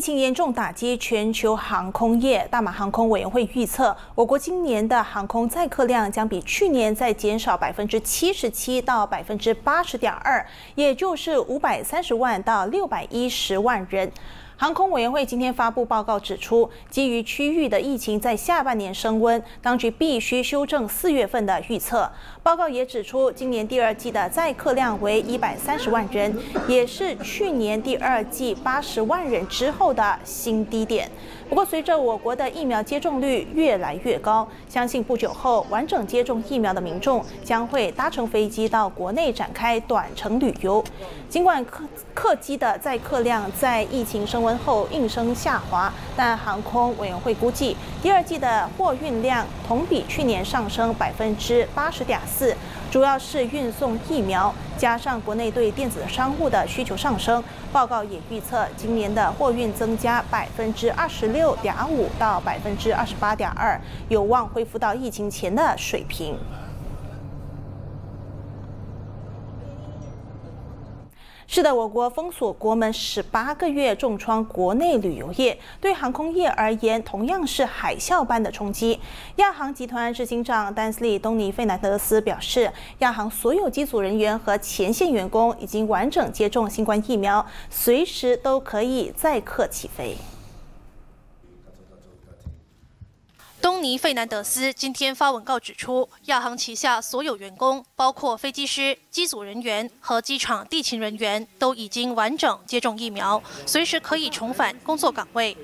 疫情严重打击全球航空业，大马航空委员会预测，我国今年的航空载客量将比去年再减少百分之七十七到百分之八十点二，也就是五百三十万到六百一十万人。航空委员会今天发布报告指出，基于区域的疫情在下半年升温，当局必须修正四月份的预测。报告也指出，今年第二季的载客量为一百三十万人，也是去年第二季八十万人之后的新低点。不过，随着我国的疫苗接种率越来越高，相信不久后完整接种疫苗的民众将会搭乘飞机到国内展开短程旅游。尽管客客机的载客量在疫情升温，后应声下滑，但航空委员会估计，第二季的货运量同比去年上升百分之八十点四，主要是运送疫苗，加上国内对电子商务的需求上升。报告也预测，今年的货运增加百分之二十六点五到百分之二十八点二，有望恢复到疫情前的水平。是的，我国封锁国门十八个月，重创国内旅游业，对航空业而言同样是海啸般的冲击。亚航集团执行长丹斯利·东尼·费南德斯表示，亚航所有机组人员和前线员工已经完整接种新冠疫苗，随时都可以载客起飞。东尼·费南德斯今天发文告指出，亚航旗下所有员工，包括飞机师、机组人员和机场地勤人员，都已经完整接种疫苗，随时可以重返工作岗位。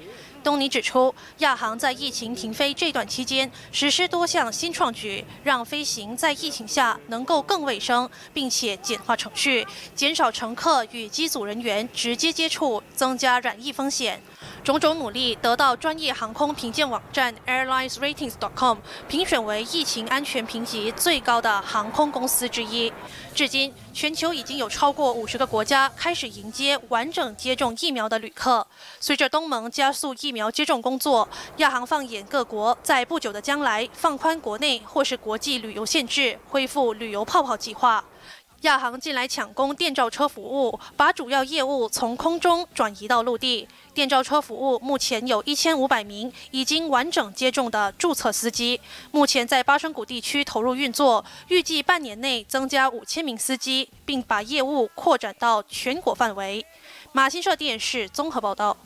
东尼指出，亚航在疫情停飞这段期间，实施多项新创举，让飞行在疫情下能够更卫生，并且简化程序，减少乘客与机组人员直接接触，增加染疫风险。种种努力得到专业航空评鉴网站 airlinesratings.com 评选为疫情安全评级最高的航空公司之一。至今，全球已经有超过五十个国家开始迎接完整接种疫苗的旅客。随着东盟加速疫苗接种工作，亚航放眼各国，在不久的将来放宽国内或是国际旅游限制，恢复旅游泡泡计划。亚航近来抢攻电召车服务，把主要业务从空中转移到陆地。电召车服务目前有一千五百名已经完整接种的注册司机，目前在巴生谷地区投入运作，预计半年内增加五千名司机，并把业务扩展到全国范围。马新社电视综合报道。